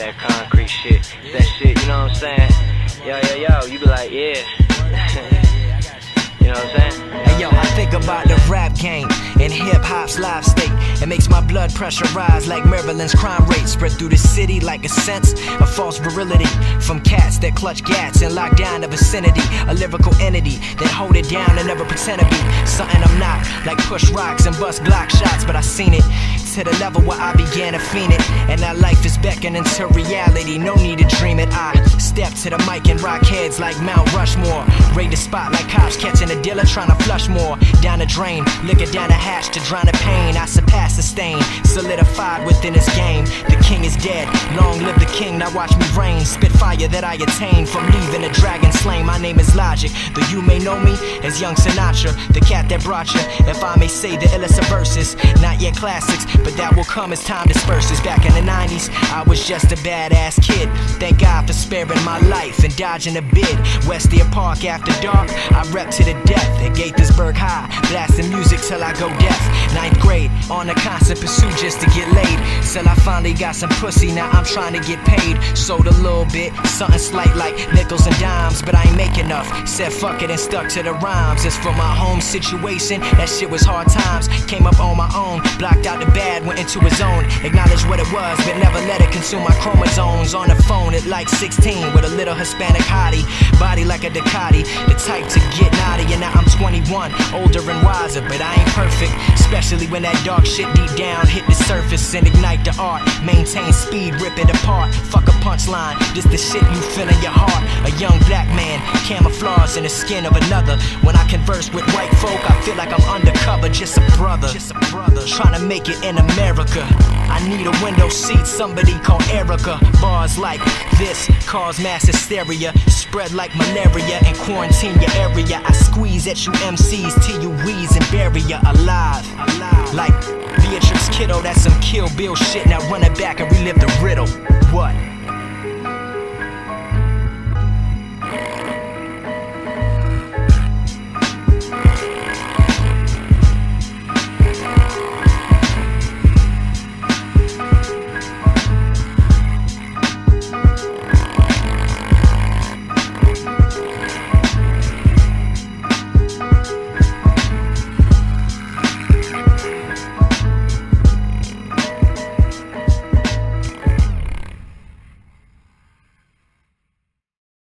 that concrete shit. That shit, you know what I'm saying? Yo, yo, yo, you be like, yeah. you know what I'm saying? Hey yo, I think about the rap game and hip hop's live state. It makes my blood pressure rise like Maryland's crime rate. Spread through the city like a sense of false virility. From cats that clutch gats and lock down the vicinity. A lyrical entity that hold it down and never pretend to be something I'm not. Like push rocks and bust Glock shots, but I seen it to the level where I began to fiend it. And that life is beckoning to reality. No need to dream it. I step to the mic and rock heads like Mount Rushmore. Raid the spot like cops catching a dealer trying to flush more. Down the drain, liquor down the hatch to drown the pain. I surpass the stain, solidified within this game. The king is dead, long live the king. Now watch me reign. Spit fire that I attain from leaving a dragon slain. My name is Logic, though you may know me as Young Sinatra, the cat that brought you. If I may say the illest verses, not yet classics, but that will come as time disperses. Back in the 90s, I was just a badass kid. Thank God for sparing my life and dodging a bid. West Deer Park after dark, I rep to the death at Gaithersburg High, blasting music till I go deaf. Ninth grade, on a constant pursuit just to get laid. Till I finally got some pussy, now I'm trying to get paid. Sold a little bit, something slight like nickels and dimes, but I ain't make enough. Said fuck it and stuck to the rhymes. As for my home situation, that shit was hard times. Came up on my own, blocked out the bad, went into a zone. Acknowledged what it was, but never let it consume my chromosomes. On the phone at like 16 with a little Hispanic hottie, body like a Ducati, the type to get naughty. And now I'm 21, older and wiser, but I ain't perfect. Especially when that dark shit deep down hit the surface and ignite the art. Maintain speed, rip it apart. Fuck a punchline, this the shit you feel in your heart. A young black man, camouflage in the skin of another. When I converse with white folk, I feel like I'm undercover, just a brother. Just a brother, trying to make it in America. I need a window seat, somebody call Erica. Bars like this cause mass hysteria, spread like malaria and quarantine your area. I squeeze at you MCs till you wheeze and bury ya alive. Like Beatrix Kiddo, that's some Kill Bill shit. Now run it back and relive the riddle. What?